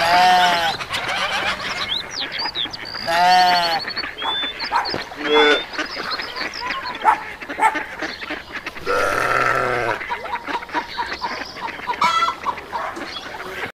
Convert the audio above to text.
Nah. Nah. Nah.